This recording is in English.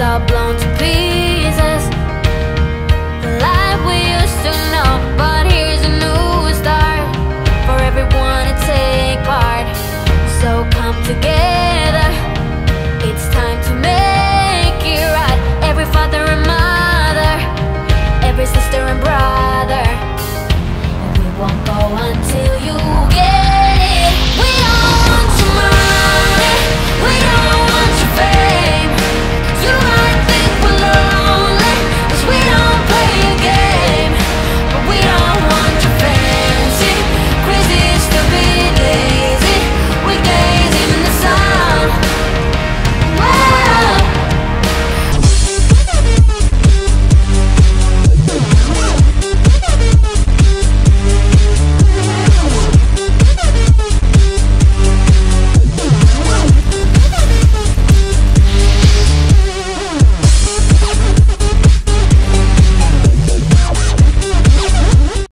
are blown to pieces. The life we used to know. But here's a new start For everyone to take part. So come together.